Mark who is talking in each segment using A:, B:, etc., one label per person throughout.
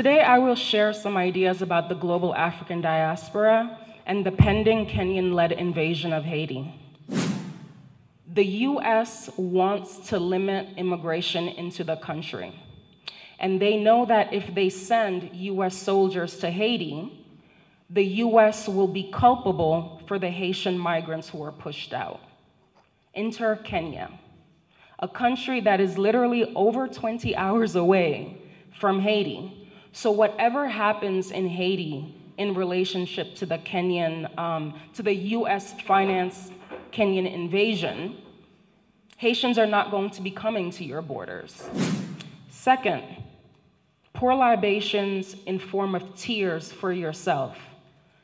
A: Today, I will share some ideas about the global African diaspora and the pending Kenyan led invasion of Haiti. The US wants to limit immigration into the country. And they know that if they send US soldiers to Haiti, the US will be culpable for the Haitian migrants who are pushed out. Enter Kenya, a country that is literally over 20 hours away from Haiti. So, whatever happens in Haiti in relationship to the Kenyan, um, to the US financed Kenyan invasion, Haitians are not going to be coming to your borders. Second, pour libations in form of tears for yourself.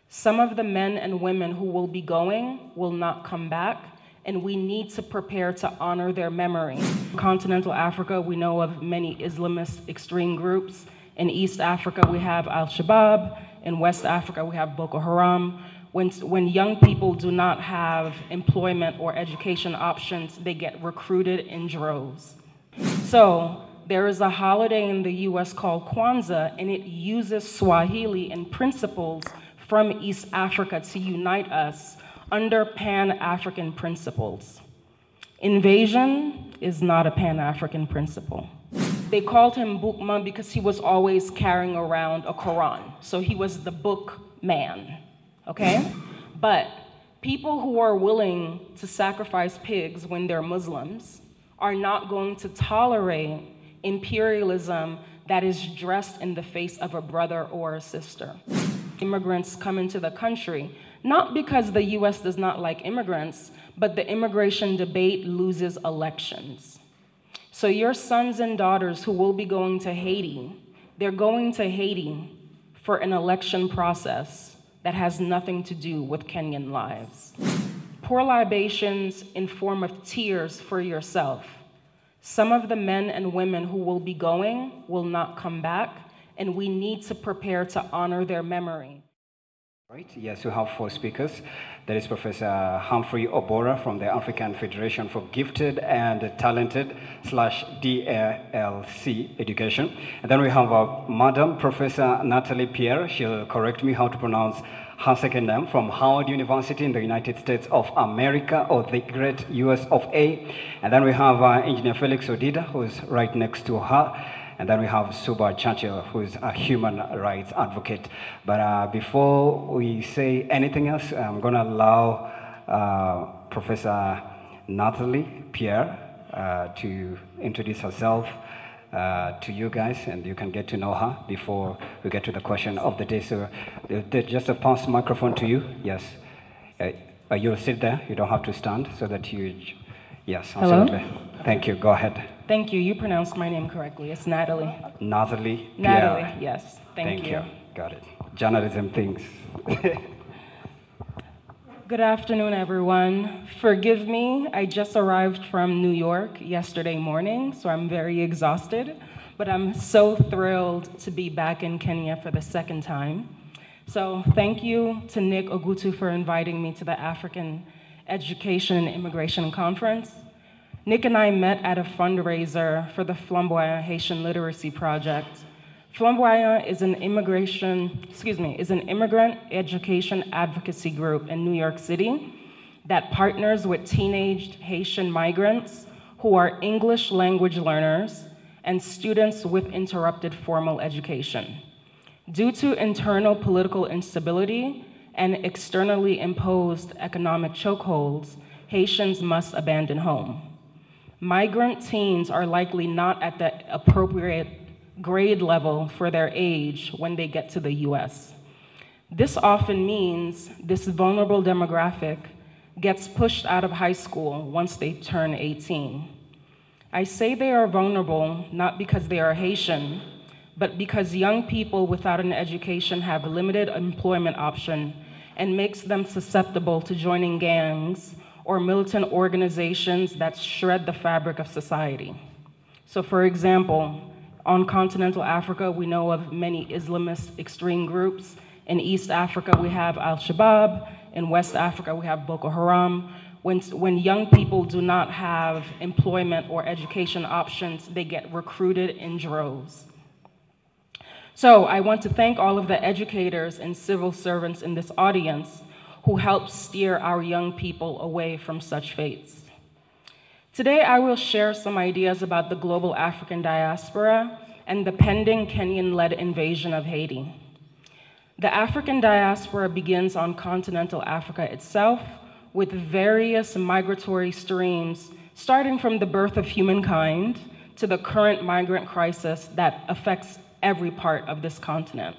A: Some of the men and women who will be going will not come back, and we need to prepare to honor their memory. Continental Africa, we know of many Islamist extreme groups. In East Africa, we have Al Shabaab. In West Africa, we have Boko Haram. When, when young people do not have employment or education options, they get recruited in droves. So, there is a holiday in the US called Kwanzaa, and it uses Swahili and principles from East Africa to unite us under Pan African principles. Invasion is not a Pan African principle. They called him Boukman because he was always carrying around a Quran. So he was the book man, okay? But people who are willing to sacrifice pigs when they're Muslims are not going to tolerate imperialism that is dressed in the face of a brother or a sister. Immigrants come into the country, not because the US does not like immigrants, but the immigration debate loses elections. So, your sons and daughters who will be going to Haiti, they're going to Haiti for an election process that has nothing to do with Kenyan lives. Pour libations in form of tears for yourself. Some of the men and women who will be going will not come back, and we need to prepare to honor their memory.
B: Right. Yes, we have four speakers. There is Professor Humphrey Obora from the African Federation for Gifted and Talented slash DLC Education. And then we have uh, Madam Professor Nathalie Pierre. She'll correct me how to pronounce her second name from Howard University in the United States of America or the great US of A. And then we have uh, Engineer Felix Odida, who's right next to her. And then we have Suba Churchill, who is a human rights advocate. But uh, before we say anything else, I'm going to allow uh, Professor Nathalie Pierre uh, to introduce herself uh, to you guys, and you can get to know her before we get to the question of the day. So, uh, just a pass microphone to you. Yes. Uh, you'll sit there. You don't have to stand, so that you. Yes, absolutely.
A: Hello?
B: Thank you. Go ahead.
A: Thank you. You pronounced my name correctly. It's Nathalie.
B: Nathalie.
A: Nathalie,
B: Pierre.
A: yes. Thank,
B: Thank you. Got it. Journalism things.
A: Good afternoon, everyone. Forgive me, I just arrived from New York yesterday morning, so I'm very exhausted, but I'm so thrilled to be back in Kenya for the second time. So, thank you to Nick Ogutu for inviting me to the African Education and Immigration Conference. Nick and I met at a fundraiser for the Flamboyant Haitian Literacy Project. Flamboyant is an immigration, excuse me, is an immigrant education advocacy group in New York City that partners with teenaged Haitian migrants who are English language learners and students with interrupted formal education. Due to internal political instability and externally imposed economic chokeholds, Haitians must abandon home. Migrant teens are likely not at the appropriate grade level for their age when they get to the US. This often means this vulnerable demographic gets pushed out of high school once they turn 18. I say they are vulnerable not because they are Haitian, but because young people without an education have limited employment option and makes them susceptible to joining gangs or militant organizations that shred the fabric of society. So, for example, on continental Africa, we know of many Islamist extreme groups. In East Africa, we have Al Shabaab. In West Africa, we have Boko Haram. When, when young people do not have employment or education options, they get recruited in droves. So I want to thank all of the educators and civil servants in this audience who help steer our young people away from such fates. Today, I will share some ideas about the global African diaspora and the pending Kenyan led invasion of Haiti. The African diaspora begins on continental Africa itself with various migratory streams, starting from the birth of humankind to the current migrant crisis that affects every part of this continent.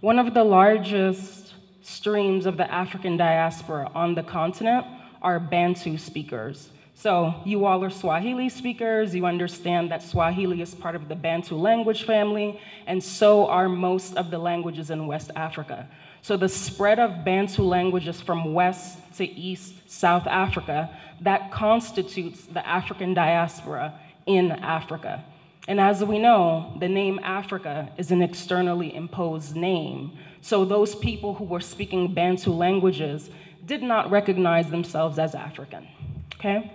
A: One of the largest streams of the African diaspora on the continent are Bantu speakers. So, you all are Swahili speakers. You understand that Swahili is part of the Bantu language family, and so are most of the languages in West Africa. So, the spread of Bantu languages from West to East South Africa, that constitutes the African diaspora in Africa. And as we know, the name Africa is an externally imposed name. So, those people who were speaking Bantu languages did not recognize themselves as African. Okay?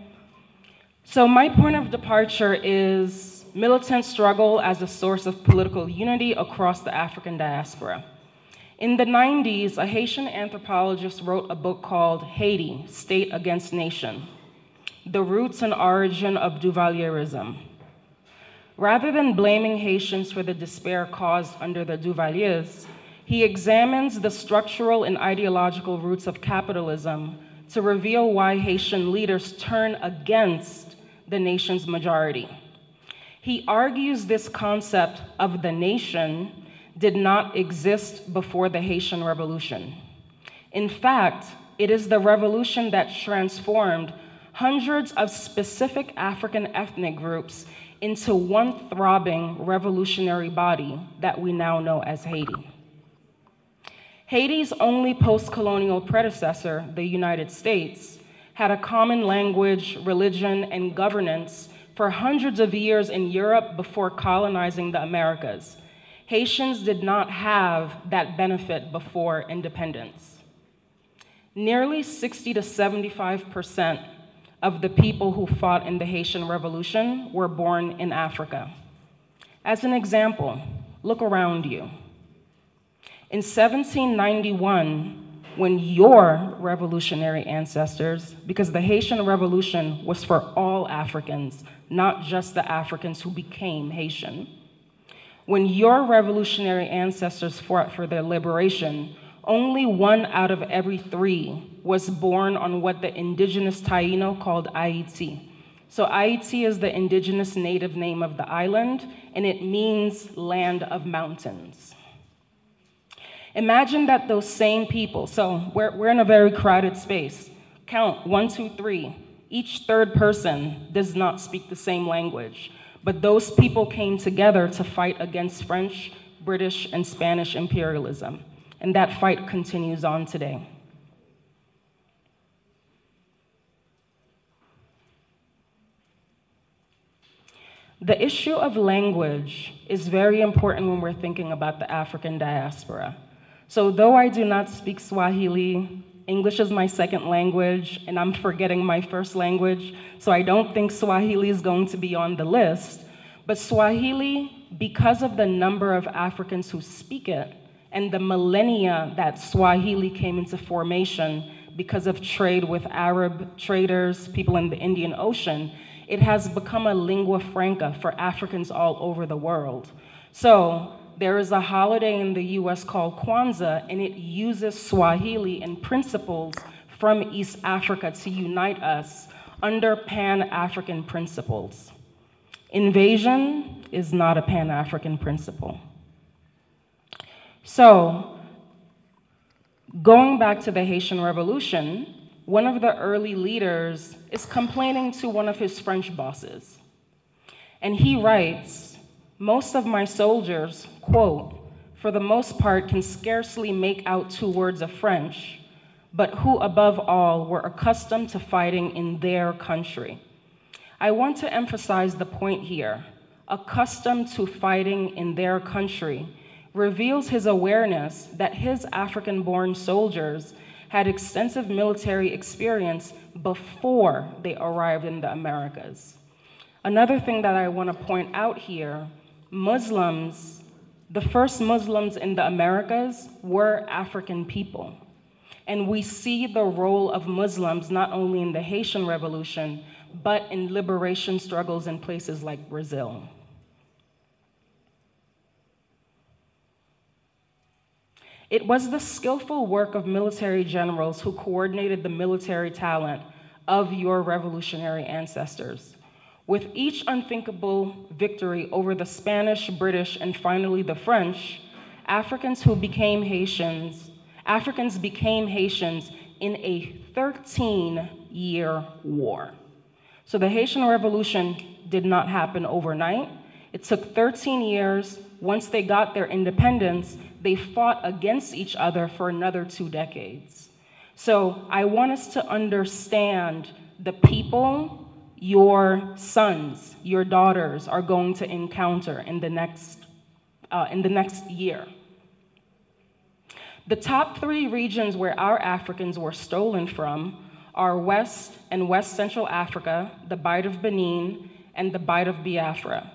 A: So, my point of departure is militant struggle as a source of political unity across the African diaspora. In the 90s, a Haitian anthropologist wrote a book called Haiti State Against Nation The Roots and Origin of Duvalierism. Rather than blaming Haitians for the despair caused under the Duvaliers, he examines the structural and ideological roots of capitalism to reveal why Haitian leaders turn against the nation's majority. He argues this concept of the nation did not exist before the Haitian Revolution. In fact, it is the revolution that transformed hundreds of specific African ethnic groups into one throbbing revolutionary body that we now know as Haiti. Haiti's only post colonial predecessor, the United States, had a common language, religion, and governance for hundreds of years in Europe before colonizing the Americas. Haitians did not have that benefit before independence. Nearly 60 to 75% of the people who fought in the Haitian Revolution were born in Africa. As an example, look around you. In 1791, when your revolutionary ancestors, because the Haitian Revolution was for all Africans, not just the Africans who became Haitian, when your revolutionary ancestors fought for their liberation, only one out of every three was born on what the indigenous Taino called Haiti. So Haiti is the indigenous native name of the island, and it means land of mountains. Imagine that those same people, so we're, we're in a very crowded space. Count one, two, three. Each third person does not speak the same language, but those people came together to fight against French, British, and Spanish imperialism. And that fight continues on today. The issue of language is very important when we're thinking about the African diaspora. So, though I do not speak Swahili, English is my second language, and I'm forgetting my first language, so I don't think Swahili is going to be on the list. But Swahili, because of the number of Africans who speak it and the millennia that Swahili came into formation because of trade with Arab traders, people in the Indian Ocean, it has become a lingua franca for Africans all over the world. So, there is a holiday in the US called Kwanzaa, and it uses Swahili and principles from East Africa to unite us under Pan African principles. Invasion is not a Pan African principle. So, going back to the Haitian Revolution, one of the early leaders is complaining to one of his French bosses. And he writes, most of my soldiers, quote, for the most part can scarcely make out two words of French, but who above all were accustomed to fighting in their country. I want to emphasize the point here. Accustomed to fighting in their country reveals his awareness that his African born soldiers had extensive military experience before they arrived in the Americas. Another thing that I want to point out here Muslims, the first Muslims in the Americas were African people. And we see the role of Muslims not only in the Haitian Revolution, but in liberation struggles in places like Brazil. It was the skillful work of military generals who coordinated the military talent of your revolutionary ancestors. With each unthinkable victory over the Spanish, British, and finally the French, Africans who became Haitians, Africans became Haitians in a 13 year war. So the Haitian Revolution did not happen overnight. It took 13 years. Once they got their independence, they fought against each other for another two decades. So I want us to understand the people your sons, your daughters are going to encounter in the next, uh, in the next year. The top three regions where our Africans were stolen from are West and West Central Africa, the Bight of Benin, and the Bight of Biafra.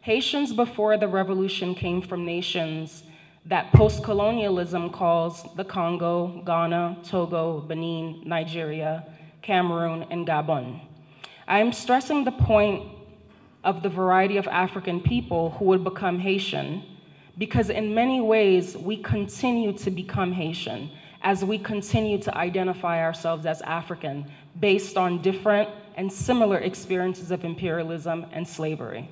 A: Haitians before the revolution came from nations that post colonialism calls the Congo, Ghana, Togo, Benin, Nigeria, Cameroon, and Gabon. I am stressing the point of the variety of African people who would become Haitian because, in many ways, we continue to become Haitian as we continue to identify ourselves as African based on different and similar experiences of imperialism and slavery.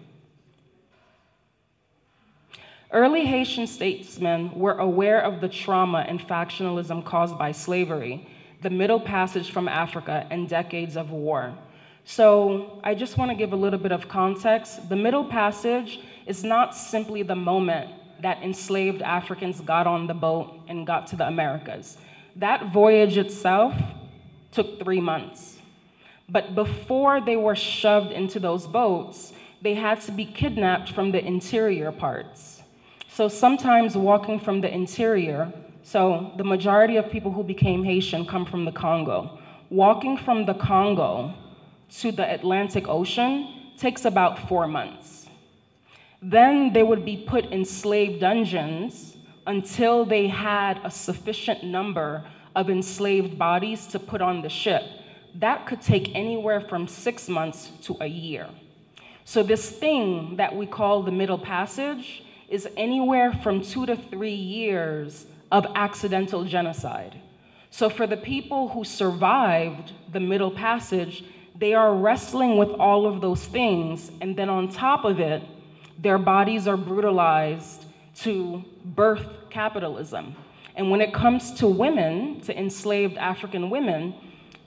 A: Early Haitian statesmen were aware of the trauma and factionalism caused by slavery, the Middle Passage from Africa, and decades of war. So, I just want to give a little bit of context. The Middle Passage is not simply the moment that enslaved Africans got on the boat and got to the Americas. That voyage itself took three months. But before they were shoved into those boats, they had to be kidnapped from the interior parts. So sometimes walking from the interior, so the majority of people who became Haitian come from the Congo. Walking from the Congo to the Atlantic Ocean takes about four months. Then they would be put in slave dungeons until they had a sufficient number of enslaved bodies to put on the ship. That could take anywhere from six months to a year. So, this thing that we call the Middle Passage is anywhere from two to three years of accidental genocide. So, for the people who survived the Middle Passage, they are wrestling with all of those things, and then on top of it, their bodies are brutalized to birth capitalism. And when it comes to women, to enslaved African women,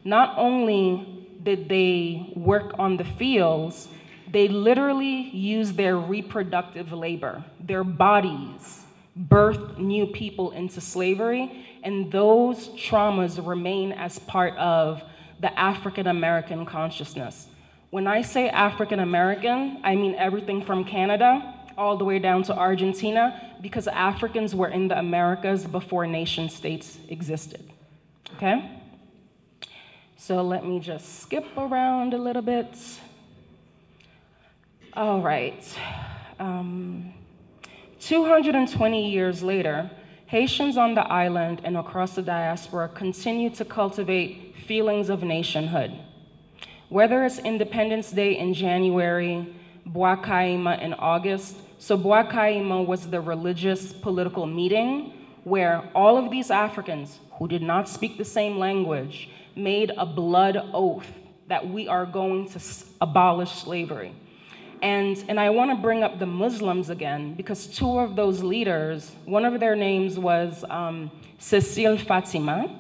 A: not only did they work on the fields, they literally use their reproductive labor, their bodies birth new people into slavery, and those traumas remain as part of the African American consciousness. When I say African American, I mean everything from Canada all the way down to Argentina, because Africans were in the Americas before nation states existed. Okay? So let me just skip around a little bit. All right. Um, 220 years later, Haitians on the island and across the diaspora continue to cultivate feelings of nationhood. Whether it's Independence Day in January, Bois Caïman in August, so Bois Caïman was the religious political meeting where all of these Africans who did not speak the same language made a blood oath that we are going to abolish slavery. And, and I want to bring up the Muslims again because two of those leaders, one of their names was um, Cecile Fatima,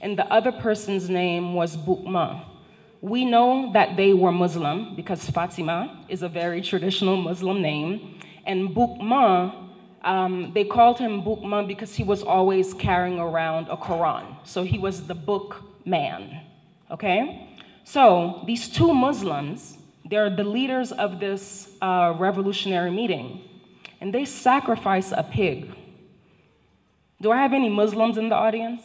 A: and the other person's name was Boukman. We know that they were Muslim because Fatima is a very traditional Muslim name, and Boukman, um, they called him Boukman because he was always carrying around a Quran. So he was the book man, okay? So these two Muslims, they're the leaders of this uh, revolutionary meeting, and they sacrifice a pig. Do I have any Muslims in the audience?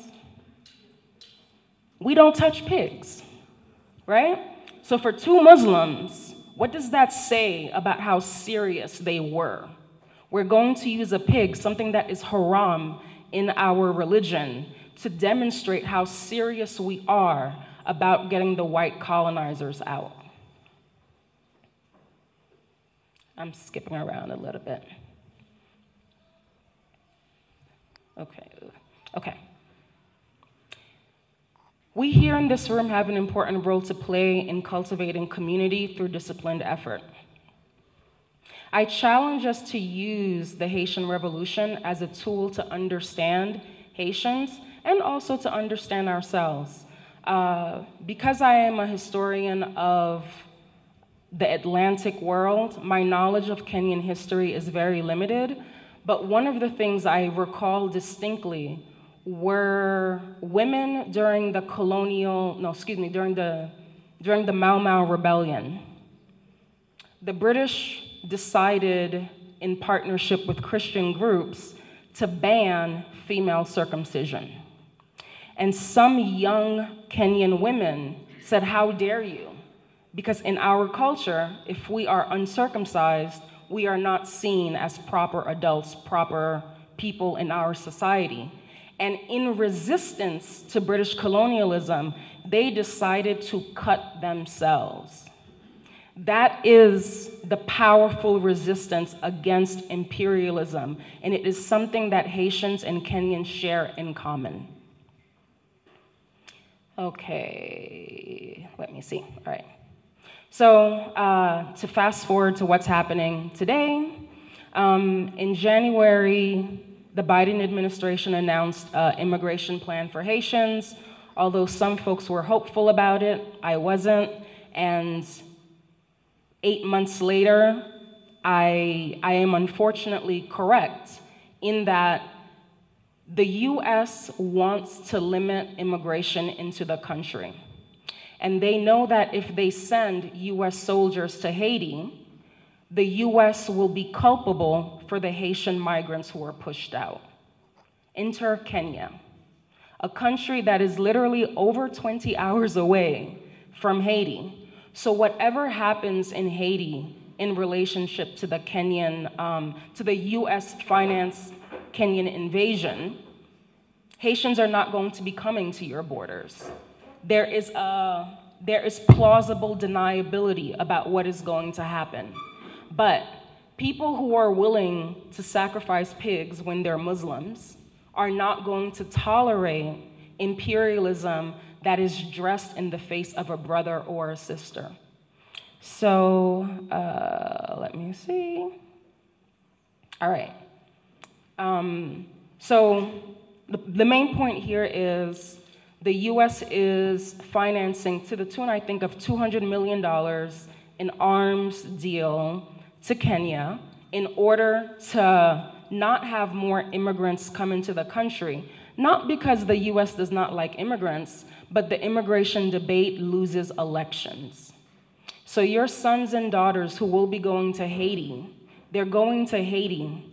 A: We don't touch pigs, right? So, for two Muslims, what does that say about how serious they were We're going to use a pig, something that is haram in our religion, to demonstrate how serious we are about getting the white colonizers out. I'm skipping around a little bit. Okay, okay. We here in this room have an important role to play in cultivating community through disciplined effort. I challenge us to use the Haitian Revolution as a tool to understand Haitians and also to understand ourselves. Uh, because I am a historian of the Atlantic world, my knowledge of Kenyan history is very limited, but one of the things I recall distinctly were women during the colonial, no, excuse me, during the, during the Mau Mau Rebellion. The British decided, in partnership with Christian groups, to ban female circumcision. And some young Kenyan women said, How dare you? Because in our culture, if we are uncircumcised, we are not seen as proper adults, proper people in our society. And in resistance to British colonialism, they decided to cut themselves. That is the powerful resistance against imperialism, and it is something that Haitians and Kenyans share in common. Okay, let me see. All right. So, uh, to fast forward to what's happening today, um, in January, the Biden administration announced an immigration plan for Haitians. Although some folks were hopeful about it, I wasn't. And eight months later, I, I am unfortunately correct in that the US wants to limit immigration into the country. And they know that if they send US soldiers to Haiti, the US will be culpable for the Haitian migrants who are pushed out. Enter Kenya, a country that is literally over 20 hours away from Haiti. So, whatever happens in Haiti in relationship to the Kenyan, um, to the US financed Kenyan invasion, Haitians are not going to be coming to your borders. There is, a, there is plausible deniability about what is going to happen. But people who are willing to sacrifice pigs when they're Muslims are not going to tolerate imperialism that is dressed in the face of a brother or a sister. So, uh, let me see. All right. Um, so, the, the main point here is the US is financing to the tune, I think, of $200 million in arms deal to Kenya in order to not have more immigrants come into the country. Not because the US does not like immigrants, but the immigration debate loses elections. So, your sons and daughters who will be going to Haiti, they're going to Haiti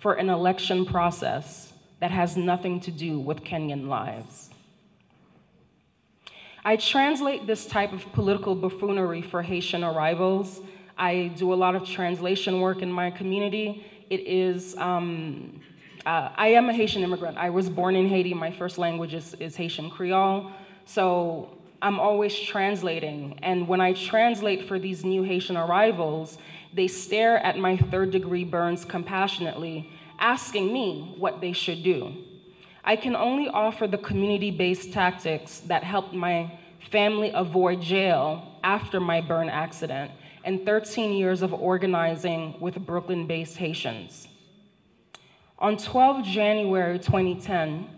A: for an election process that has nothing to do with Kenyan lives. I translate this type of political buffoonery for Haitian arrivals I do a lot of translation work in my community. It is, um, uh, I am a Haitian immigrant. I was born in Haiti. My first language is, is Haitian Creole. So I'm always translating. And when I translate for these new Haitian arrivals, they stare at my third degree burns compassionately, asking me what they should do. I can only offer the community based tactics that helped my family avoid jail after my burn accident and 13 years of organizing with Brooklyn based Haitians. On 12 January 2010,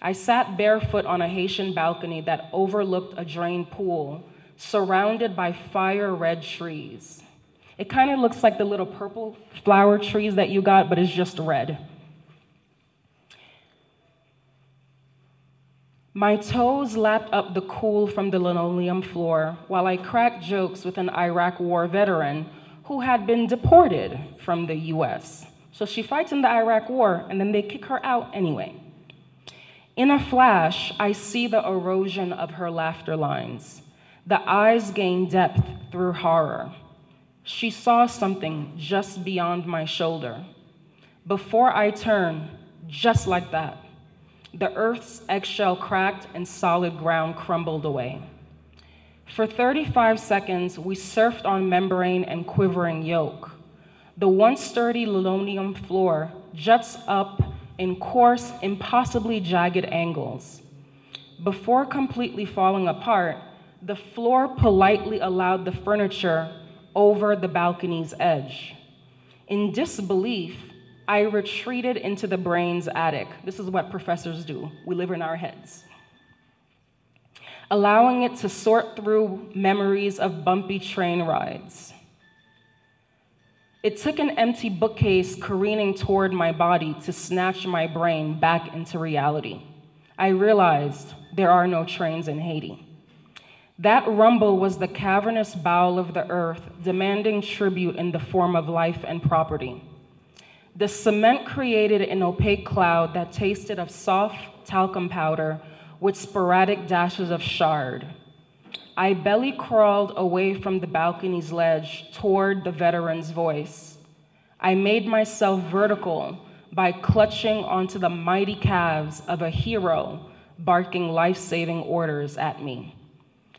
A: I sat barefoot on a Haitian balcony that overlooked a drained pool surrounded by fire red trees. It kind of looks like the little purple flower trees that you got, but it's just red. My toes lapped up the cool from the linoleum floor while I cracked jokes with an Iraq war veteran who had been deported from the US. So she fights in the Iraq war and then they kick her out anyway. In a flash, I see the erosion of her laughter lines. The eyes gain depth through horror. She saw something just beyond my shoulder. Before I turn, just like that, the earth's eggshell cracked and solid ground crumbled away. For 35 seconds, we surfed on membrane and quivering yolk. The once sturdy linoleum floor juts up in coarse, impossibly jagged angles. Before completely falling apart, the floor politely allowed the furniture over the balcony's edge. In disbelief, I retreated into the brain's attic. This is what professors do, we live in our heads. Allowing it to sort through memories of bumpy train rides. It took an empty bookcase careening toward my body to snatch my brain back into reality. I realized there are no trains in Haiti. That rumble was the cavernous bowel of the earth demanding tribute in the form of life and property. The cement created an opaque cloud that tasted of soft talcum powder with sporadic dashes of shard. I belly crawled away from the balcony's ledge toward the veteran's voice. I made myself vertical by clutching onto the mighty calves of a hero barking life saving orders at me.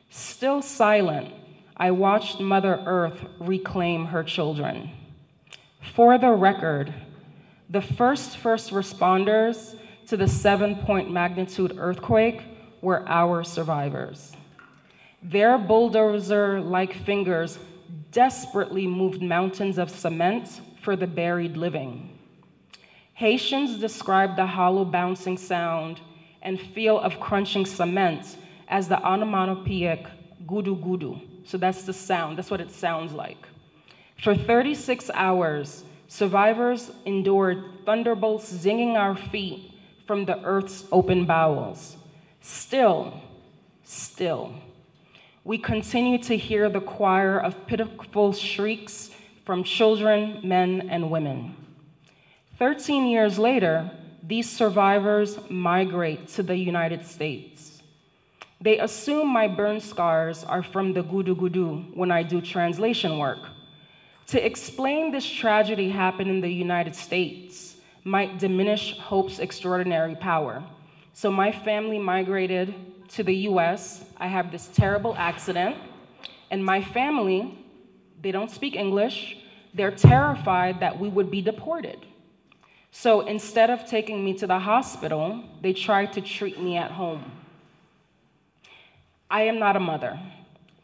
A: Still silent, I watched Mother Earth reclaim her children. For the record, the first first responders to the seven point magnitude earthquake were our survivors. Their bulldozer like fingers desperately moved mountains of cement for the buried living. Haitians describe the hollow bouncing sound and feel of crunching cement as the onomatopoeic gudu gudu. So that's the sound, that's what it sounds like. For 36 hours, survivors endured thunderbolts zinging our feet from the earth's open bowels. Still, still, we continue to hear the choir of pitiful shrieks from children, men, and women. 13 years later, these survivors migrate to the United States. They assume my burn scars are from the gudu gudu when I do translation work. To explain this tragedy happened in the United States might diminish Hope's extraordinary power. So my family migrated to the US. I have this terrible accident, and my family, they don't speak English. They're terrified that we would be deported. So instead of taking me to the hospital, they tried to treat me at home. I am not a mother,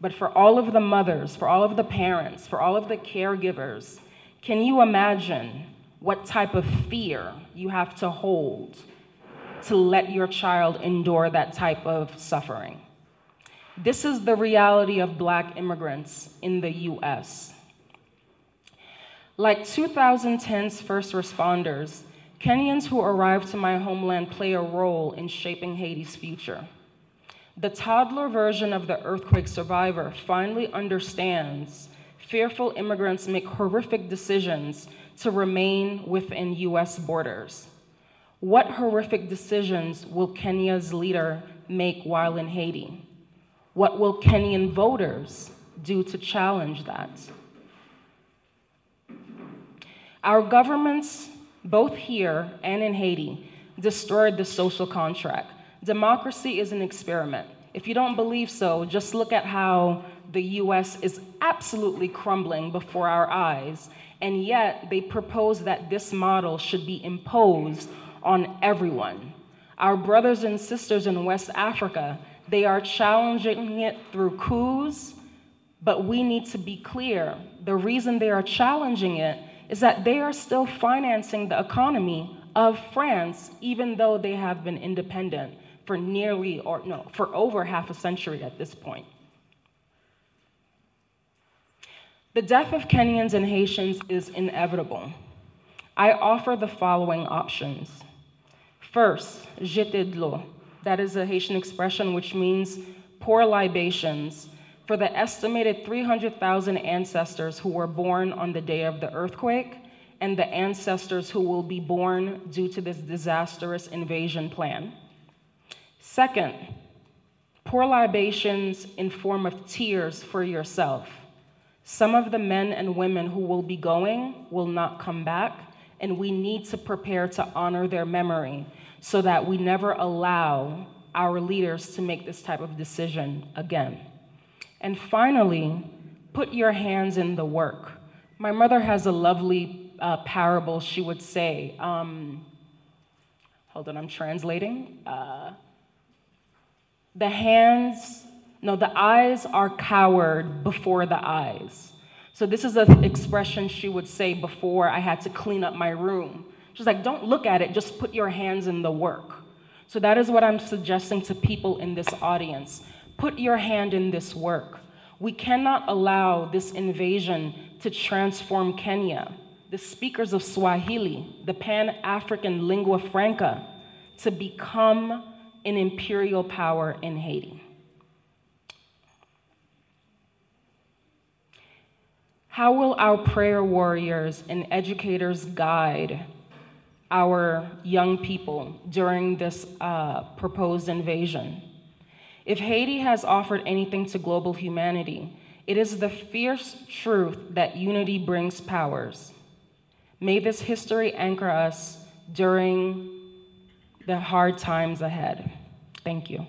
A: but for all of the mothers, for all of the parents, for all of the caregivers, can you imagine what type of fear you have to hold to let your child endure that type of suffering? This is the reality of black immigrants in the US. Like 2010's first responders, Kenyans who arrived to my homeland play a role in shaping Haiti's future. The toddler version of the earthquake survivor finally understands fearful immigrants make horrific decisions to remain within US borders. What horrific decisions will Kenya's leader make while in Haiti? What will Kenyan voters do to challenge that? Our governments, both here and in Haiti, destroyed the social contract. Democracy is an experiment. If you don't believe so, just look at how the US is absolutely crumbling before our eyes, and yet they propose that this model should be imposed on everyone. Our brothers and sisters in West Africa, they are challenging it through coups, but we need to be clear. The reason they are challenging it is that they are still financing the economy of France, even though they have been independent for nearly, or no, for over half a century at this point. The death of Kenyans and Haitians is inevitable. I offer the following options. First, jeter de l'eau. That is a Haitian expression which means pour libations for the estimated 300,000 ancestors who were born on the day of the earthquake and the ancestors who will be born due to this disastrous invasion plan. Second, pour libations in form of tears for yourself. Some of the men and women who will be going will not come back, and we need to prepare to honor their memory so that we never allow our leaders to make this type of decision again. And finally, put your hands in the work. My mother has a lovely uh, parable she would say. Um, hold on, I'm translating. Uh, the hands, no, the eyes are coward before the eyes. So, this is an expression she would say before I had to clean up my room. She's like, don't look at it, just put your hands in the work. So, that is what I'm suggesting to people in this audience. Put your hand in this work. We cannot allow this invasion to transform Kenya, the speakers of Swahili, the Pan African lingua franca, to become an imperial power in Haiti. How will our prayer warriors and educators guide our young people during this uh, proposed invasion? If Haiti has offered anything to global humanity, it is the fierce truth that unity brings powers. May this history anchor us during the hard times ahead. Thank you.